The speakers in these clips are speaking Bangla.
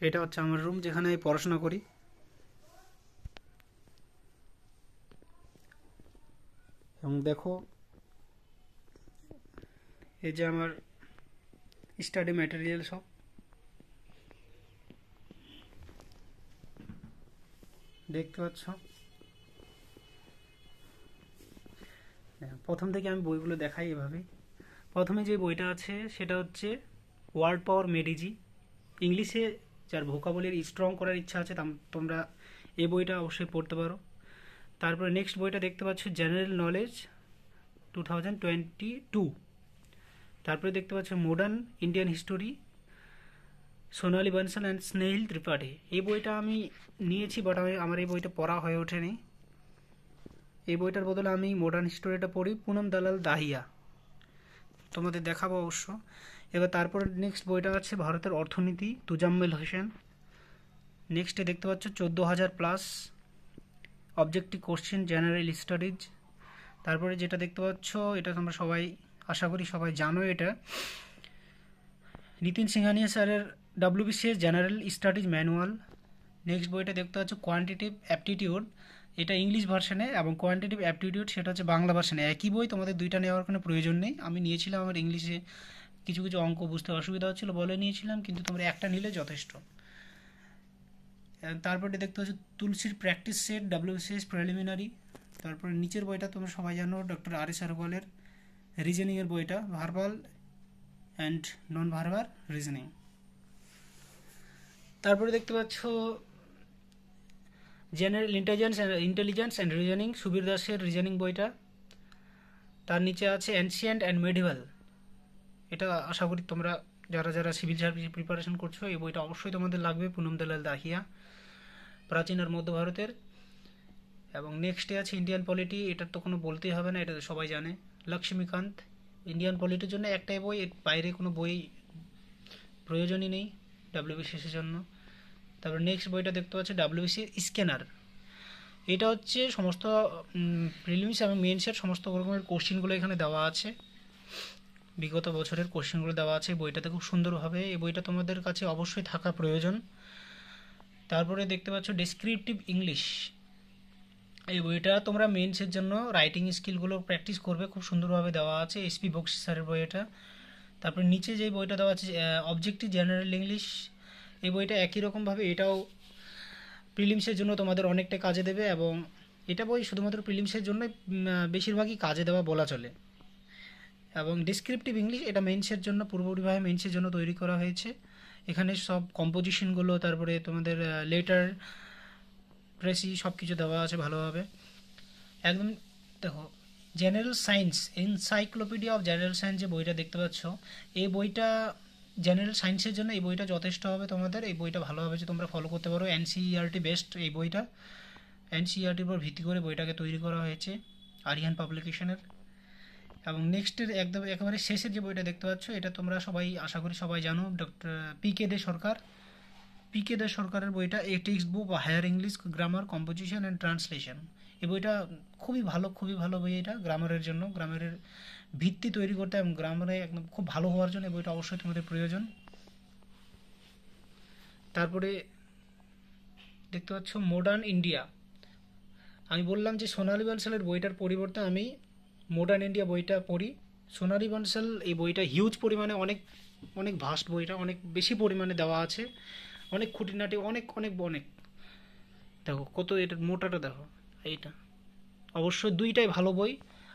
এটা হচ্ছে আমার রুম যেখানে আমি পড়াশোনা করি। এবং দেখো এই যে আমার স্টাডি ম্যাটেরিয়াল সব। দেখতে পাচ্ছ? হ্যাঁ, প্রথম থেকে আমি বইগুলো দেখাই এভাবে। প্রথমে যে বইটা আছে সেটা হচ্ছে ওয়ার্ল্ড পাওয়ার মেডিজি ইংলিশে যার ভোকাবলির স্ট্রং করার ইচ্ছা আছে, তাম- তোমরা এই বইটা অবশ্যই পড়তে পারো। তারপরে নেক্সট বইটা দেখতে পাচ্ছ general knowledge two thousand twenty two তারপরে দেখতে পাচ্ছ modern Indian history Sonali Bansal and Snehil Tripathi এই বইটা আমি নিয়েছি বাট আমি, আমার এই বইটা পড়া হয়ে ওঠেনি। এই বইটার বদলে আমি মডার্ন হিস্টোরিটা পড়ি, পুনম দালাল দাহিয়া। তোমাদের দেখাবো অবশ্য। এবার তারপরে নেক্সট বইটা আছে ভারতের অর্থনীতি, তুজাম্মেল হোসেন। নেক্সটে দেখতে পাচ্ছ চোদ্দ হাজার plus objective question general studies তারপরে যেটা দেখতে পাচ্ছ, এটা তোমরা সবাই, আশা করি সবাই জানো এটা। নিতিন সিংহানিয়া স্যারের WBCS general studies manual next বইটা দেখতে পাচ্ছ কোয়ান্টিটিভ অ্যাপটিটিউড এটা ইংলিশ ভার্সানে এবং কোয়ান্টিটিভ অ্যাপটিটিউড সেটা হচ্ছে বাংলা ভার্সানে একই বই তোমাদের দুইটা নেওয়ার কোনো প্রয়োজন নেই। আমি নিয়েছিলাম আমার ইংলিশে কিছু কিছু অঙ্ক বুঝতে অসুবিধা হচ্ছিল, বলে নিয়েছিলাম, কিন্তু তোমরা একটা নিলে যথেষ্ট। তারপরে দেখতে পাচ্ছ তুলসীর প্র্যাকটিস সেট ডাব্লিউসিএস প্রিলিমিনারি তারপরে নিচের বইটা তোমরা সবাই জানো ডক্টর আর এস আরওয়ালের রিজনিংয়ের বইটা verbal and non verbal reasoning তারপরে দেখতে পাচ্ছ general intelligence intelligence and reasoning Subir দাসের রিজনিং বইটা। তার নিচে আছে অ্যানসিয়েন্ট অ্যান্ড মেডিভাল এটা আশা করি তোমরা যারা যারা সিভিল সার্ভিস প্রিপারেশন করছ, এই বইটা অবশ্যই তোমাদের লাগবে, পুনম দালাল দাহিয়া, প্রাচীন আর মধ্য ভারতের। এবং নেক্সটে আছে ইন্ডিয়ান পলিটি এটার তো কোনো বলতেই হবে না, এটা তো সবাই জানে। লক্ষ্মীকান্ত ইন্ডিয়ান পলিটির জন্য একটাই বই, এর বাইরে কোনো বই প্রয়োজনই নেই ডাব্লিউবিসিএসের জন্য। তারপর নেক্সট বইটা দেখতে পাচ্ছি ডাব্লিউবিসি স্ক্যানার এটা হচ্ছে সমস্ত প্রিলিমস এবং মেন্সের সমস্ত রকমের কোশ্চিনগুলো এখানে দেওয়া আছে। বিগত বছরের কোশ্চেনগুলো দেওয়া আছে বইটাতে খুব সুন্দরভাবে, এই বইটা তোমাদের কাছে অবশ্যই থাকা প্রয়োজন। তারপরে দেখতে পাচ্ছ ডেসক্রিপটিভ ইংলিশ এই বইটা তোমরা মেন্সের জন্য রাইটিং স্কিলগুলো প্র্যাকটিস করবে, খুব সুন্দরভাবে দেওয়া আছে এসপি বক্সি স্যারের বই এটা তারপরে নিচে যে বইটা দেওয়া আছে অবজেক্টিভ জেনারেল ইংলিশ এই বইটা একই রকমভাবে এটাও প্রিলিমসের জন্য তোমাদের অনেকটা কাজে দেবে এবং এটা বই শুধুমাত্র প্রিলিমসের জন্য বেশিরভাগই কাজে দেওয়া বলা চলে। এবং ডিসক্রিপটিভ ইংলিশ এটা মেন্সের জন্য পূর্ববিবাহে মেন্সের জন্য তৈরি করা হয়েছে। এখানে সব কম্পোজিশনগুলো তারপরে তোমাদের লেটার প্রেসি সব কিছু দেওয়া আছে ভালোভাবে। একদম, দেখো general science encyclopedia of general science যে বইটা দেখতে পাচ্ছ, এই বইটা জেনারেল সায়েন্সের জন্য এই বইটা যথেষ্ট হবে তোমাদের। এই বইটা ভালোভাবে যে তোমরা ফলো করতে পারো। এনসিইআরটি বেস্ট এই বইটা। এনসিইআরটির উপর ভিত্তি করে বইটাকে তৈরি করা হয়েছে। আরিয়ান পাবলিকেশনের এবং নেক্সটের একদম একেবারে শেষের যে বইটা দেখতে পাচ্ছ, এটা তোমরা সবাই, আশা করি সবাই জানো doctor P K De Sarkar P K De সরকারের বইটা এ টেক্সট বুক বা higher English grammar composition and translation এই বইটা খুবই ভালো খুবই ভালো বই এটা, গ্রামারের জন্য, গ্রামারের ভিত্তি তৈরি করতে এবং গ্রামারে একদম খুব ভালো হওয়ার জন্য এই বইটা অবশ্যই তোমাদের প্রয়োজন। তারপরে দেখতে পাচ্ছ মডার্ন ইন্ডিয়া আমি বললাম যে সোনালী বানসালের বইটার পরিবর্তে আমি মডার্ন ইন্ডিয়া বইটা পড়ি। সোনারি বানসাল এই বইটা হিউজ পরিমাণে অনেক অনেক ভাস্ট বইটা, অনেক বেশি পরিমাণে দেওয়া আছে। অনেক খুঁটিনাটি, অনেক অনেক অনেক। দেখো, কত এটা, মোটাটা দেখো, এইটা। অবশ্যই দুইটাই ভালো বই।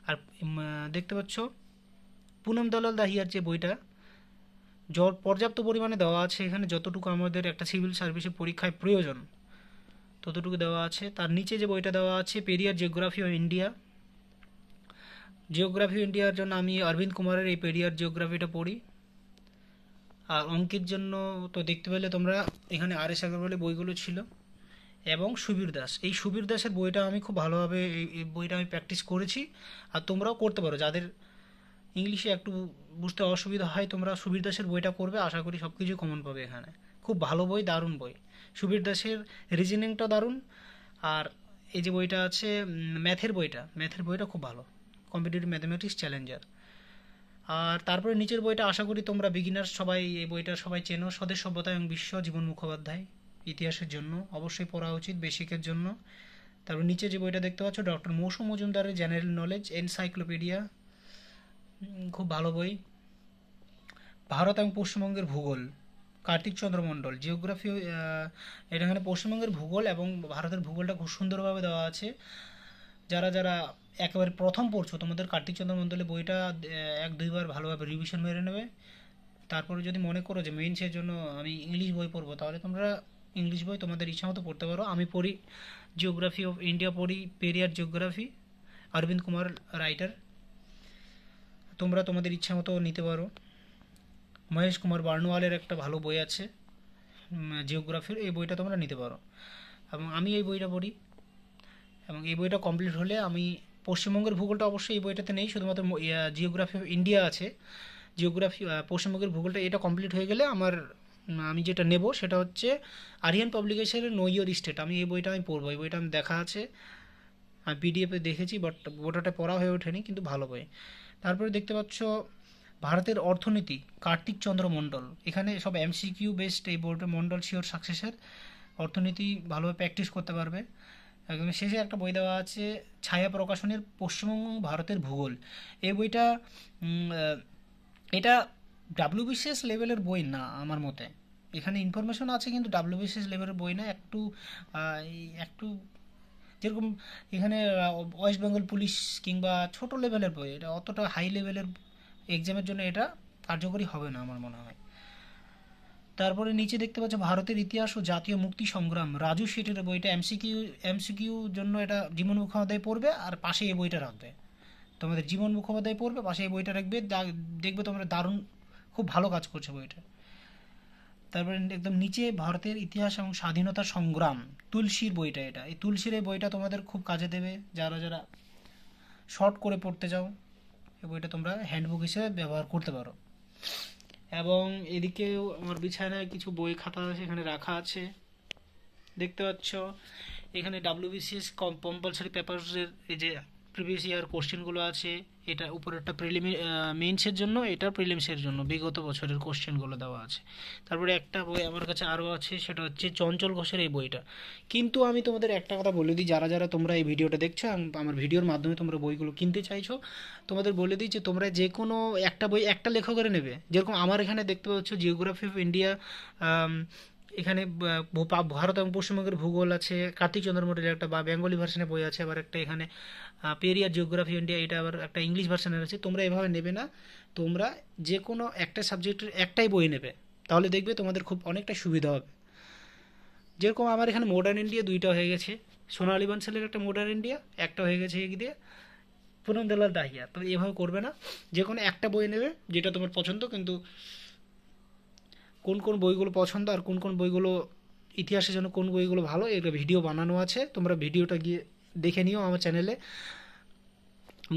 আর দেখতে পাচ্ছ, পুনম দলাল দাহিয়ার যে বইটা য পর্যাপ্ত পরিমাণে দেওয়া আছে এখানে, যতটুকু আমাদের একটা সিভিল সার্ভিসের পরীক্ষায় প্রয়োজন, ততটুকু দেওয়া আছে। তার নিচে যে বইটা দেওয়া আছে Periyar geography of India geography ইন্ডিয়ার জন্য আমি অরবিন্দ কুমারের এই পেরিয়ার জিওগ্রাফিটা পড়ি। আর অঙ্কের জন্য তো দেখতে পেলে তোমরা এখানে আর এস আগরওয়ালের বইগুলো ছিল। এবং সুবীর দাস। এই সুবীর দাসের বইটা আমি খুব ভালোভাবে এই বইটা আমি প্র্যাকটিস করেছি। আর তোমরাও করতে পারো। যাদের ইংলিশে একটু বুঝতে অসুবিধা হয়, তোমরা সুবীর দাসের বইটা করবে আশা করি সব কিছু কমন পাবে এখানে। খুব ভালো বই, দারুণ বই। সুবীর দাসের রিজনিংটা দারুণ। আর এই যে বইটা আছে ম্যাথের বইটা। ম্যাথের বইটা খুব ভালো। Competitive mathematics Challenger. আর তারপরে নিচের বইটা আশা করি তোমরা বিগিনার সবাই, এই বইটা সবাই চেনো, স্বদেশ সভ্যতা এবং বিশ্ব জীবন মুখোপাধ্যায়, ইতিহাসের জন্য। অবশ্যই পড়া উচিত বেসিকের জন্য। তারপর নিচে যে বইটা দেখতে পাচ্ছ, ডক্টর মৌসুম মজুমদারের জেনারেল নলেজ, এনসাইক্লোপিডিয়া খুব ভালো বই। ভারত এবং পশ্চিমবঙ্গের ভূগোল, কার্তিক চন্দ্র মণ্ডল জিওগ্রাফি এটা এখানে পশ্চিমবঙ্গের ভূগোল এবং ভারতের ভূগোলটা খুব সুন্দরভাবে দেওয়া আছে। যারা যারা একেবারে প্রথম পড়ছো, তোমাদের কার্তিক চন্দ্র মণ্ডলের বইটা এক দুইবার ভালোভাবে রিভিশন মেরে নেবে। তারপরে যদি মনে করো যে মেইনসের জন্য আমি ইংলিশ বই পড়ব, তাহলে তোমরা ইংলিশ বই তোমাদের ইচ্ছা মতো পড়তে পারো। আমি পড়ি জিওগ্রাফি অফ ইন্ডিয়া পড়ি পেরিয়ার জিওগ্রাফি অরবিন্দ কুমার রাইটার তোমরা তোমাদের ইচ্ছা মতো নিতে পারো। মহেশ কুমার বার্নওয়ালের একটা ভালো বই আছে জিওগ্রাফির এই বইটা তোমরা নিতে পারো। এবং আমি এই বইটা পড়ি এবং এই বইটা কমপ্লিট হলে আমি পশ্চিমবঙ্গের ভূগোলটা অবশ্যই এই বইটাতে নেই, শুধুমাত্র জিওগ্রাফি অফ ইন্ডিয়া আছে। জিওগ্রাফি পশ্চিমবঙ্গের ভূগোলটা এটা কমপ্লিট হয়ে গেলে আমার আমি যেটা নেব সেটা হচ্ছে আরিয়ান পাবলিকেশনের নো ইয়োর স্টেট আমি এই বইটা আমি পড়ব, এই বইটা আমি দেখা আছে। আমি পিডিএফে দেখেছি বাট গোটাটা পড়া হয়ে ওঠেনি, কিন্তু ভালো বই। তারপরে দেখতে পাচ্ছ ভারতের অর্থনীতি, কার্তিক চন্দ্র মণ্ডল। এখানে সব এমসিকিউ বেসড এই বোর্ডের মণ্ডল শিওর সাকসেসের অর্থনীতি ভালোভাবে প্র্যাকটিস করতে পারবে। একদম শেষে একটা বই দেওয়া আছে, ছায়া প্রকাশনের পশ্চিমবঙ্গ ভারতের ভূগোল। এই বইটা এটা ডাব্লিউবিসিএস লেভেলের বই না আমার মতে। এখানে ইনফরমেশন আছে কিন্তু ডাব্লিউবিসিএস লেভেলের বই না, একটু একটু যেরকম এখানে ওয়েস্ট বেঙ্গল পুলিশ কিংবা ছোট লেভেলের বই, এটা অতটা হাই লেভেলের এক্সামের জন্য এটা কার্যকরী হবে না আমার মনে হয়। তারপরে নিচে দেখতে পাচ্ছ ভারতের ইতিহাস ও জাতীয় মুক্তি সংগ্রাম। রাজু শেঠের বইটা এমসিকিউ এমসিকিউ জন্য এটা জীবন মুখোপাধ্যায় পড়বে আর পাশে এই বইটা রাখবে। তোমাদের জীবন মুখোপাধ্যায় পড়বে, পাশে এই বইটা রাখবে দেখবে তোমরা দারুণ, খুব ভালো কাজ করছে বইটা। তারপরে একদম নিচে ভারতের ইতিহাস এবং স্বাধীনতা সংগ্রাম, তুলসীর বইটা এটা। এই তুলসীর এই বইটা তোমাদের খুব কাজে দেবে, যারা যারা শর্ট করে পড়তে চাও, এই বইটা তোমরা হ্যান্ডবুক হিসেবে ব্যবহার করতে পারো। এবং এদিকেও আমার বিছানায় কিছু বই খাতা সেখানে রাখা আছে। দেখতে পাচ্ছ? এখানে ডাব্লিউবিসিএস কম্পালসারি পেপারসের এই যে প্রিভিয়াস ইয়ার কোশ্চেনগুলো আছে, এটা উপরেরটা প্রিলিমি মেইনসের জন্য, এটা প্রিলিমসের জন্য, বিগত বছরের কোশ্চেনগুলো দেওয়া আছে। তারপরে একটা বই আমার কাছে আরও আছে, সেটা হচ্ছে চঞ্চল ঘোষের এই বইটা। কিন্তু আমি তোমাদের একটা কথা বলে দিই, যারা যারা তোমরা এই ভিডিওটা দেখছ আমার ভিডিওর মাধ্যমে তোমরা বইগুলো কিনতে চাইছো, তোমাদের বলে দিই যে তোমরা যে কোনো একটা বই একটা লেখকের নেবে। যেরকম আমার এখানে দেখতে পাচ্ছ জিওগ্রাফি অফ ইন্ডিয়া এখানে ভারত এবং পশ্চিমবঙ্গের ভূগোল আছে, কার্তিক চন্দ্র মন্ডলের একটা বা বেঙ্গলি ভার্সনের বই আছে, আবার একটা এখানে পেরিয়ার জিওগ্রাফি ইন্ডিয়া, এটা আবার একটা ইংলিশ ভার্সনের আছে, তোমরা এভাবে নেবে না, তোমরা যে কোনো একটা সাবজেক্টের একটাই বই নেবে, তাহলে দেখবে তোমাদের খুব অনেকটা সুবিধা হবে। যেরকম আমার এখানে মডার্ন ইন্ডিয়া দুইটা হয়ে গেছে, সোনালী বানসালের একটা মডার্ন ইন্ডিয়া একটা হয়ে গেছে এগিয়ে পুনমদালাল দাহিয়া, তো এভাবে করবে না যে কোনো একটা বই নেবে, যেটা তোমার পছন্দ, কিন্তু কোন কোন বইগুলো পছন্দ আর কোন কোন বইগুলো ইতিহাসের জন্য কোন বইগুলো ভালো এগুলো ভিডিও বানানো আছে। তোমরা ভিডিওটা গিয়ে দেখে নিও আমার চ্যানেলে।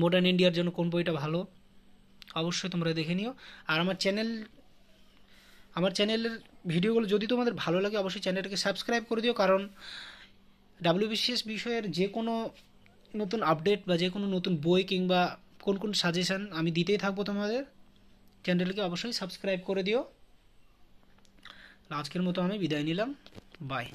মডার্ন ইন্ডিয়ার জন্য কোন বইটা ভালো, অবশ্যই তোমরা দেখে নিও। আর আমার চ্যানেল, আমার চ্যানেলের ভিডিওগুলো যদি তোমাদের ভালো লাগে, অবশ্যই চ্যানেলটাকে সাবস্ক্রাইব করে দিও। কারণ ডাব্লিউবিসিএস বিষয়ের যে কোনো নতুন আপডেট বা যে কোনো নতুন বই কিংবা কোন কোন সাজেশান আমি দিতেই থাকব তোমাদের চ্যানেলকে অবশ্যই সাবস্ক্রাইব করে দিও। আজকের মতো আমি বিদায় নিলাম। বাই